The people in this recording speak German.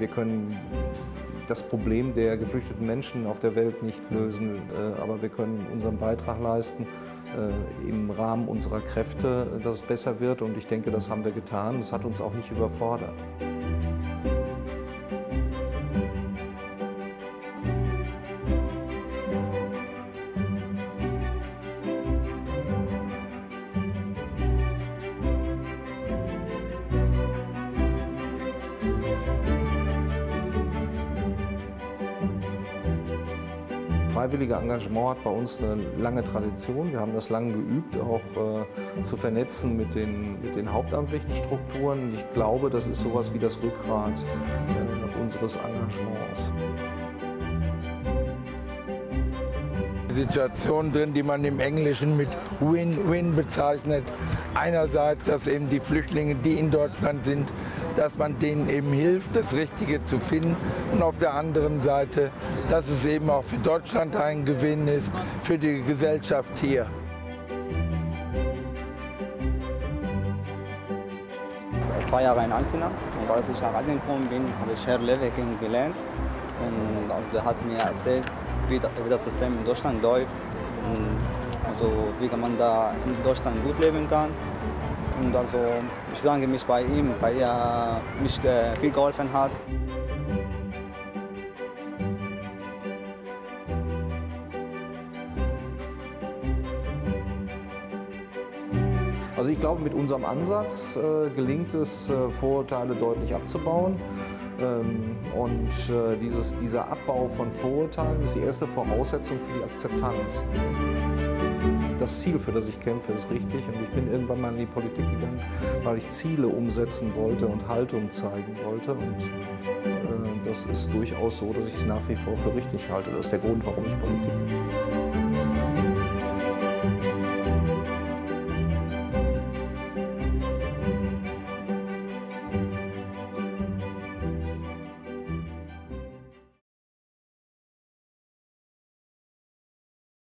wir können das Problem der geflüchteten Menschen auf der Welt nicht lösen, äh, aber wir können unseren Beitrag leisten äh, im Rahmen unserer Kräfte, dass es besser wird. Und ich denke, das haben wir getan. Es hat uns auch nicht überfordert. Freiwillige Engagement hat bei uns eine lange Tradition. Wir haben das lange geübt, auch äh, zu vernetzen mit den, mit den hauptamtlichen Strukturen. Ich glaube, das ist sowas wie das Rückgrat äh, unseres Engagements. Situation drin, die man im Englischen mit Win-Win bezeichnet. Einerseits, dass eben die Flüchtlinge, die in Deutschland sind, dass man denen eben hilft, das Richtige zu finden. Und auf der anderen Seite, dass es eben auch für Deutschland ein Gewinn ist, für die Gesellschaft hier. Zwei Jahre in Altena und als ich nach Altena gekommen bin, habe ich Herr Lewe kennengelernt und also der hat mir erzählt, wie das System in Deutschland läuft und also wie man da in Deutschland gut leben kann. Und also ich bedanke mich bei ihm, weil er mich äh, viel geholfen hat. Also ich glaube, mit unserem Ansatz äh, gelingt es, äh, Vorurteile deutlich abzubauen. Ähm, und äh, dieses, dieser Abbau von Vorurteilen ist die erste Voraussetzung für die Akzeptanz. Das Ziel, für das ich kämpfe, ist richtig und ich bin irgendwann mal in die Politik gegangen, weil ich Ziele umsetzen wollte und Haltung zeigen wollte. Und äh, das ist durchaus so, dass ich es nach wie vor für richtig halte. Das ist der Grund, warum ich Politik mache.